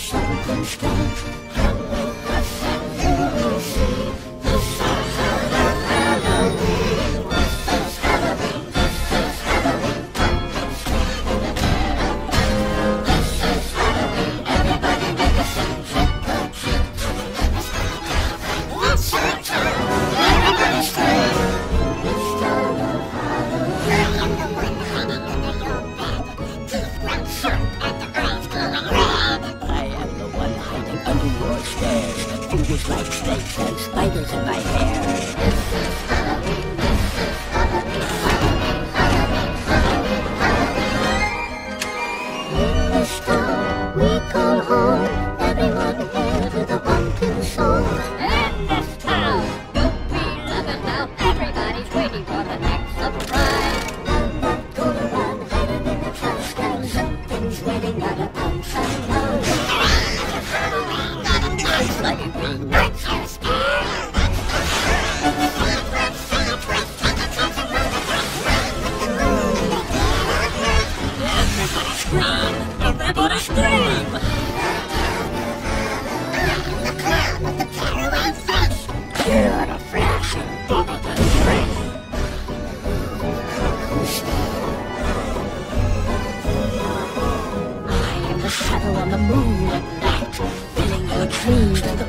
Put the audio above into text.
上天散。fingers like snakes and spiders in my hair. This. In the storm we call home, everyone here's with a pumpkin soul. In this town, don't be loving now, everybody's waiting for the next surprise. Something's waiting at a pound I'm the clown with the caravan face! are the the I am the shadow on the moon filling your dreams with the